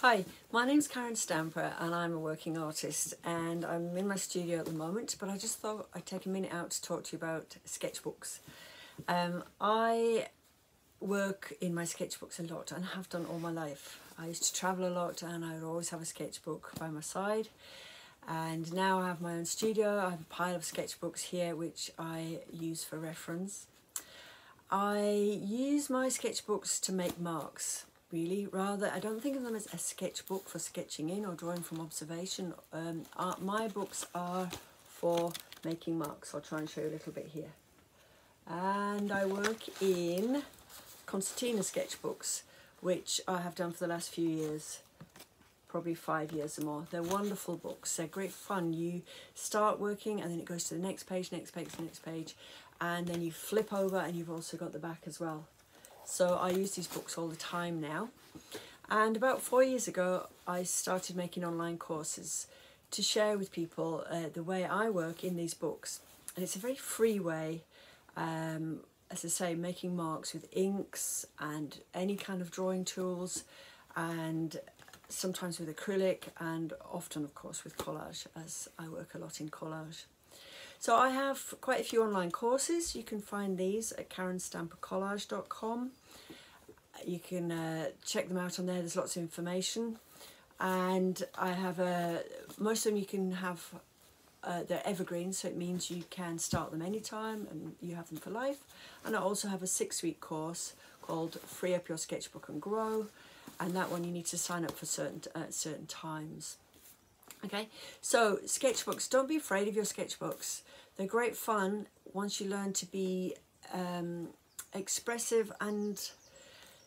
Hi, my name's Karen Stamper and I'm a working artist and I'm in my studio at the moment but I just thought I'd take a minute out to talk to you about sketchbooks. Um, I work in my sketchbooks a lot and have done all my life. I used to travel a lot and I would always have a sketchbook by my side and now I have my own studio. I have a pile of sketchbooks here which I use for reference. I use my sketchbooks to make marks really rather I don't think of them as a sketchbook for sketching in or drawing from observation. Um, uh, my books are for making marks. I'll try and show you a little bit here. And I work in concertina sketchbooks which I have done for the last few years probably five years or more. They're wonderful books. They're great fun. You start working and then it goes to the next page next page next page and then you flip over and you've also got the back as well so I use these books all the time now. And about four years ago, I started making online courses to share with people uh, the way I work in these books. And it's a very free way, um, as I say, making marks with inks and any kind of drawing tools and sometimes with acrylic and often, of course, with collage, as I work a lot in collage. So I have quite a few online courses. You can find these at karenstampercollage.com. You can uh, check them out on there. There's lots of information. And I have a, most of them you can have, uh, they're evergreen, so it means you can start them anytime and you have them for life. And I also have a six week course called Free Up Your Sketchbook and Grow. And that one you need to sign up for certain, uh, certain times. Okay, so sketchbooks, don't be afraid of your sketchbooks. They're great fun once you learn to be um, expressive and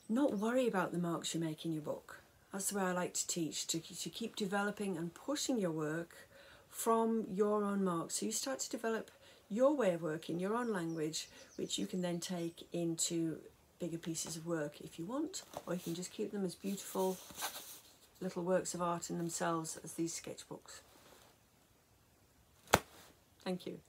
not worry about the marks you make in your book. That's the way I like to teach, to, to keep developing and pushing your work from your own marks. So you start to develop your way of working, your own language, which you can then take into bigger pieces of work if you want, or you can just keep them as beautiful little works of art in themselves as these sketchbooks. Thank you.